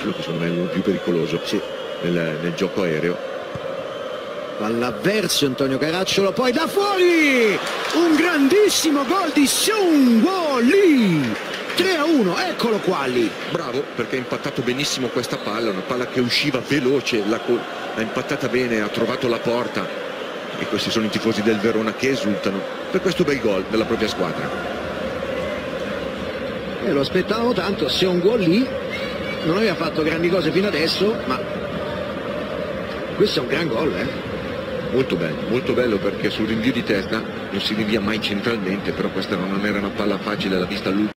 quello che secondo me è l'uomo più pericoloso Sì. nel, nel gioco aereo. All'avverso Antonio Caracciolo, poi da fuori! Un grandissimo gol di Seung Woo Lee! 3 a 1, eccolo qua lì. Bravo perché ha impattato benissimo questa palla, una palla che usciva veloce, l'ha l'ha impattata bene, ha trovato la porta e questi sono i tifosi del Verona che esultano per questo bel gol della propria squadra. E lo aspettavamo tanto, Seung Woo Lee non aveva fatto grandi cose fino adesso, ma questo è un gran gol, eh? Molto bello, molto bello perché sul rinvio di testa non si rinvia mai centralmente, però questa non era una palla facile, l'ha vista lui.